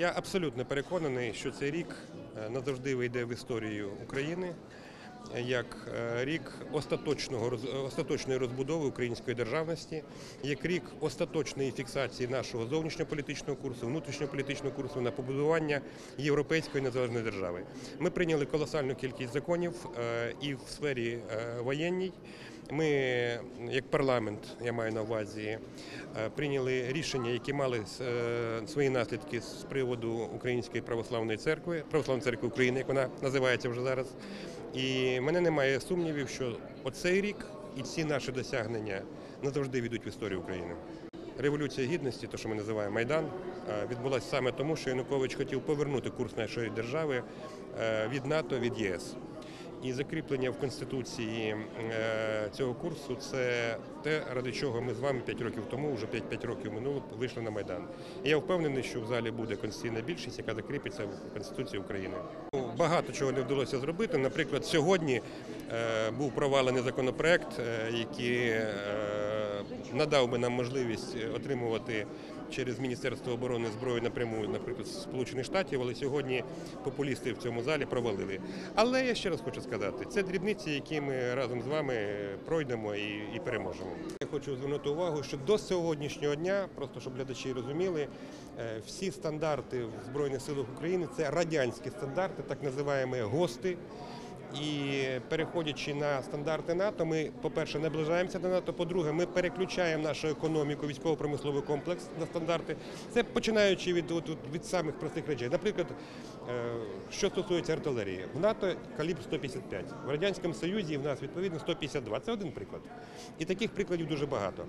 Я абсолютно переконаний, що цей рік е, назавжди вийде в історію України е, як е, рік остаточного роз- остаточної розбудови української державності, як рік остаточної фіксації нашого зовнішньополітичного курсу, внутрішньополітичного курсу на побудування європейської незалежної держави. Ми прийняли колосальну кількість законів е, і в сфері е, воєнній. Ми, як парламент, я маю на увазі, е, прийняли рішення, які мали е, свої наслідки з приводу Української православної церкви, православної церкви України, як вона називається вже зараз. І мене немає сумнівів, що оцей рік і ці наші досягнення назавжди війдуть в історію України. Революція гідності, то що ми називаємо Майдан, е, відбулася саме тому, що Янукович хотів повернути курс нашої держави від НАТО від ЄС. І закріплення в Конституції е, цього курсу це те, ради чого ми з вами 5 років тому, вже 5, років минуло, вийшли на Майдан. І я впевнений, що в залі буде конституційна більшість, яка закріпиться в Конституції України. Ну, Багато чого не вдалося зробити. Наприклад, сьогодні е, був провалений законопроект, е, який надав би нам можливість отримувати через Міністерство оборони зброю напряму, наприклад, Сполучених Штатів, але сьогодні популісти в цьому залі провалили. Але я ще раз хочу сказати, це дрібниці, які ми разом з вами пройдемо і, і переможемо. Я хочу звернути увагу, що до сьогоднішнього дня, просто щоб глядачі розуміли, е, всі стандарти в Збройних силах України це радянські стандарти, так називаємо ГОСТи. І переходячи на стандарти НАТО, ми, по-перше, наближаємося до НАТО. По-друге, ми переключаємо нашу економіку, військово-промисловий комплекс на стандарти. Це починаючи від, от, від самих простих речей. Наприклад, е, що стосується артилерії, в НАТО калібр 155, в радянському Союзі в нас відповідно 152. Це один приклад. І таких прикладів дуже багато.